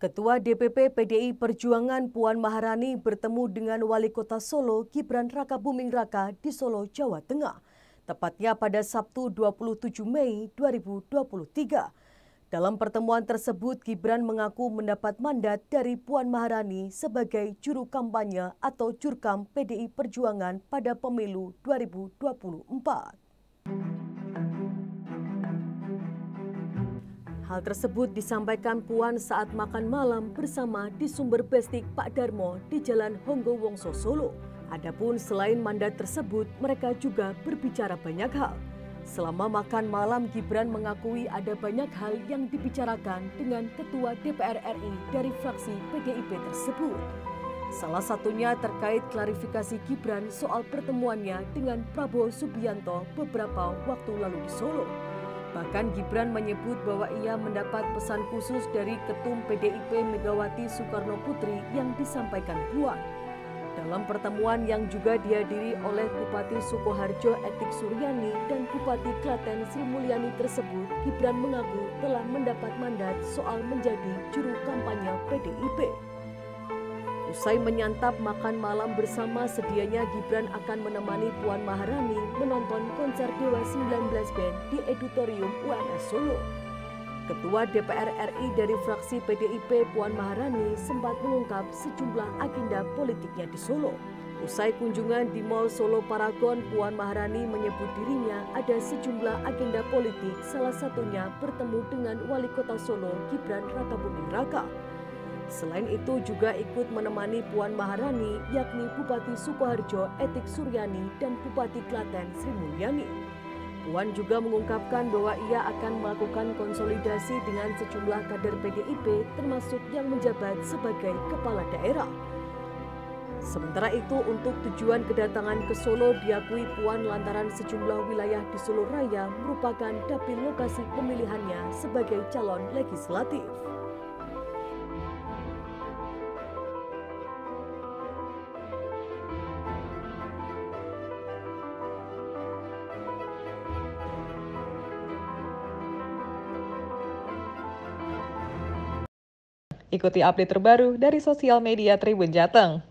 Ketua DPP PDI Perjuangan Puan Maharani bertemu dengan Wali Kota Solo Gibran Raka Buming Raka di Solo, Jawa Tengah. Tepatnya pada Sabtu 27 Mei 2023. Dalam pertemuan tersebut, Gibran mengaku mendapat mandat dari Puan Maharani sebagai juru kampanye atau jurkam PDI Perjuangan pada pemilu 2024. Hal tersebut disampaikan Puan saat makan malam bersama di sumber bestik Pak Darmo di Jalan Honggo Wongso Solo. Adapun selain mandat tersebut, mereka juga berbicara banyak hal. Selama makan malam, Gibran mengakui ada banyak hal yang dibicarakan dengan Ketua DPR RI dari fraksi PDIP tersebut. Salah satunya terkait klarifikasi Gibran soal pertemuannya dengan Prabowo Subianto beberapa waktu lalu di Solo. Bahkan Gibran menyebut bahwa ia mendapat pesan khusus dari Ketum PDIP Megawati Soekarno Putri yang disampaikan Puan. Dalam pertemuan yang juga dihadiri oleh Bupati Sukoharjo Etik Suryani dan Bupati Klaten Sri Mulyani tersebut, Gibran mengaku telah mendapat mandat soal menjadi juru kampanye PDIP. Usai menyantap makan malam bersama, sedianya Gibran akan menemani Puan Maharani menonton konser Dewa 19 Band di Editorium UNS Solo. Ketua DPR RI dari fraksi PDIP Puan Maharani sempat mengungkap sejumlah agenda politiknya di Solo. Usai kunjungan di Mall Solo Paragon, Puan Maharani menyebut dirinya ada sejumlah agenda politik, salah satunya bertemu dengan Wali Kota Solo Gibran Rakabuming Raka. Selain itu juga ikut menemani Puan Maharani yakni Bupati Sukoharjo Etik Suryani dan Bupati Klaten Sri Mulyani. Puan juga mengungkapkan bahwa ia akan melakukan konsolidasi dengan sejumlah kader PDIP termasuk yang menjabat sebagai kepala daerah. Sementara itu untuk tujuan kedatangan ke Solo diakui Puan lantaran sejumlah wilayah di Solo Raya merupakan dapil lokasi pemilihannya sebagai calon legislatif. Ikuti update terbaru dari sosial media Tribun Jateng.